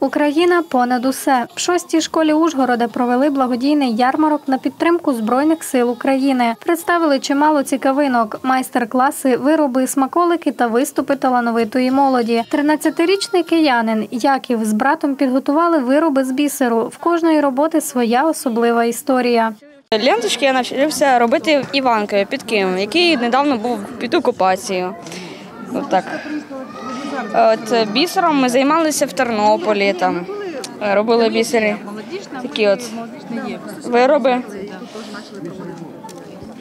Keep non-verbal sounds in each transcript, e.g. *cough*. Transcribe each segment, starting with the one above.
Україна понад усе в шостій школі Ужгорода провели благодійний ярмарок на підтримку збройних сил України. Представили чимало цікавинок, майстер-класи, вироби, смаколики та виступи талановитої молоді. 13-річний киянин Яків з братом підготували вироби з бісеру. В кожної роботи своя особлива історія. Ленточки я навчився робити в Іванкові під Києвом, який недавно був під окупацією. От так. От бісером ми займалися в Тернополі, там е, робили бісери. Такі от вироби.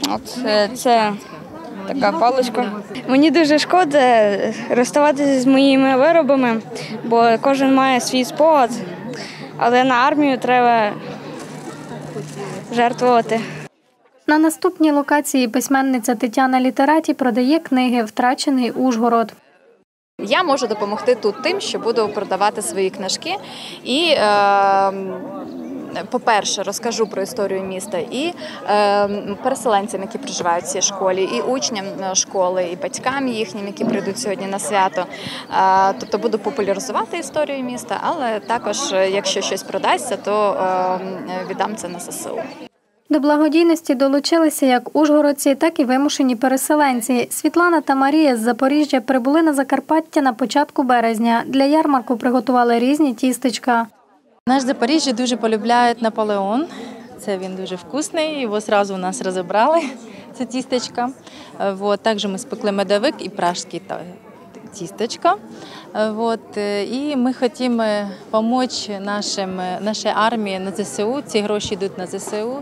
От е, це така паличка. Мені дуже шкода розставатися з моїми виробами, бо кожен має свій спогад, але на армію треба жертвувати. На наступній локації письменниця Тетяна Літераті продає книги Втрачений Ужгород. Я можу допомогти тут тим, що буду продавати свої книжки і. Е, по-перше, розкажу про історію міста і е, переселенцям, які проживають в цій школі, і учням школи, і батькам їхнім, які прийдуть сьогодні на свято. Е, тобто буду популяризувати історію міста, але також, якщо щось продасться, то е, віддам це на ЗСУ. До благодійності долучилися як ужгородці, так і вимушені переселенці. Світлана та Марія з Запоріжжя прибули на Закарпаття на початку березня. Для ярмарку приготували різні тістечка. Наш Запоріжжя дуже полюбляють Наполеон. Це він дуже вкусний. Його одразу у нас розібрали. *laughs* Це тістечка. Також ми спекли медовик і пражський тістечко. Вот. І ми хочемо допомогти нашим, нашій армії на ЗСУ. Ці гроші йдуть на ЗСУ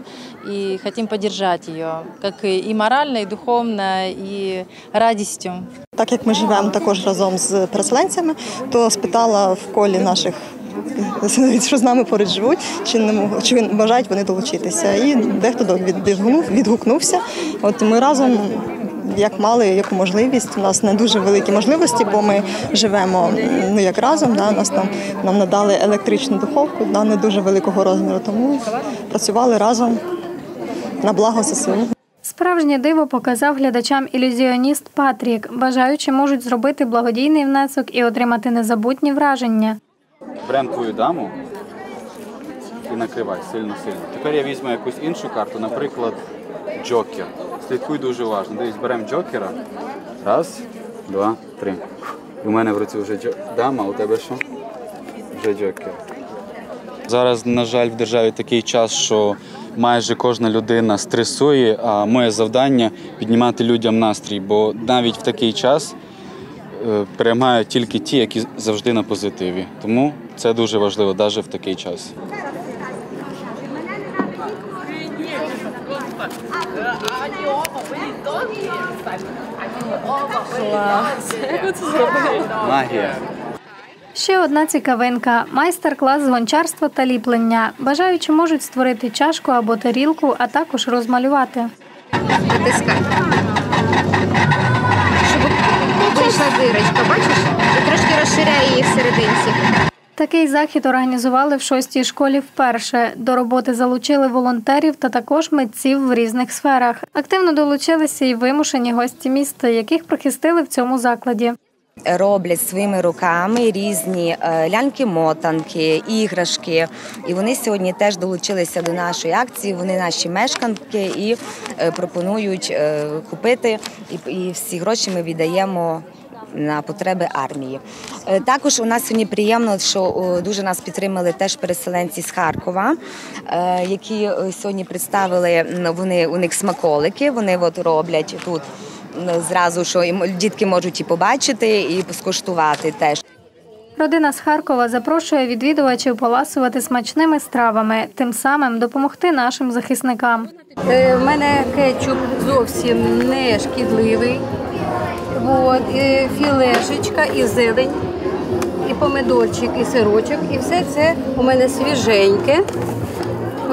і хочемо підтримати її, як і морально, і духовно, і радістю. Так як ми живемо також разом з переселенцями, то спитала в колі наших. *laughs* Що з нами поруч живуть, чи не чи бажають вони долучитися. І дехто відгукнувся. От ми разом як мали яку можливість. У нас не дуже великі можливості, бо ми живемо ну як разом. Да, Нас там нам надали електричну духовку, да, не дуже великого розміру. Тому працювали разом на благо ЗСУ. Справжнє диво показав глядачам ілюзіоніст Патрік. Бажаючи можуть зробити благодійний внесок і отримати незабутні враження. Беремо твою даму і накривай сильно-сильно. Тепер я візьму якусь іншу карту, наприклад, Джокер. Слідкуй дуже уважно. Дивись, беремо Джокера. Раз, два, три. У мене в руці вже джо... дама, у тебе що? Вже Джокер. Зараз, на жаль, в державі такий час, що майже кожна людина стресує, а моє завдання піднімати людям настрій, бо навіть в такий час переймають тільки ті, які завжди на позитиві. Тому це дуже важливо, навіть в такий час. Магія. Ще одна цікавинка майстер-клас з гончарства та ліплення. Бажаючи можуть створити чашку або тарілку, а також розмалювати. Натискай. Щоб вийшла дирочка, бачиш? І трошки розширяє її всерединці. Такий захід організували в шостій школі вперше. До роботи залучили волонтерів та також митців в різних сферах. Активно долучилися і вимушені гості міста, яких прихистили в цьому закладі. Роблять своїми руками різні ляльки-мотанки, іграшки. І вони сьогодні теж долучилися до нашої акції. Вони наші мешканки і пропонують купити. І всі гроші ми віддаємо на потреби армії. Також у нас сьогодні приємно, що дуже нас підтримали теж переселенці з Харкова, які сьогодні представили вони у них смаколики. Вони от роблять тут зразу, що дітки можуть і побачити, і скуштувати теж. Родина з Харкова запрошує відвідувачів поласувати смачними стравами, тим самим допомогти нашим захисникам. У мене кетчуп зовсім не шкідливий. От, і філешечка, і зелень, і помидорчик, і сирочок. І все це у мене свіженьке.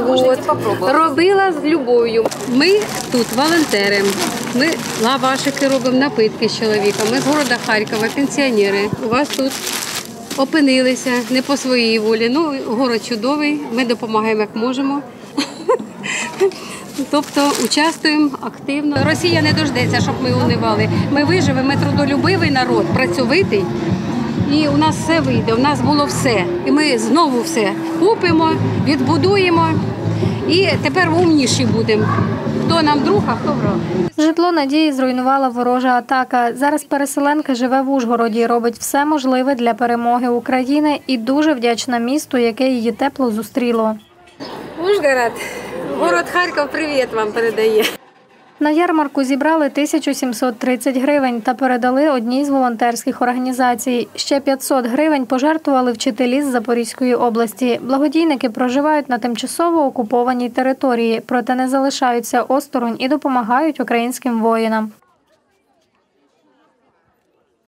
От. Робила з любов'ю. Ми тут волонтери. Ми лавашики робимо, напитки з чоловіком. Ми з города Харкова, пенсіонери. У вас тут опинилися не по своїй волі. Ну, город чудовий, ми допомагаємо як можемо. Тобто участвуємо активно. Росія не дождеться, щоб ми унивали. Ми виживемо, ми трудолюбивий народ, працьовитий. І у нас все вийде. У нас було все. І ми знову все купимо, відбудуємо. І тепер умніші будемо. Хто нам друг, а хто враг. Житло Надії зруйнувала ворожа атака. Зараз переселенка живе в Ужгороді, робить все можливе для перемоги України і дуже вдячна місту, яке її тепло зустріло. Ужгород, город Харків, привіт вам передає. На ярмарку зібрали 1730 гривень та передали одній з волонтерських організацій. Ще 500 гривень пожертвували вчителі з Запорізької області. Благодійники проживають на тимчасово окупованій території, проте не залишаються осторонь і допомагають українським воїнам.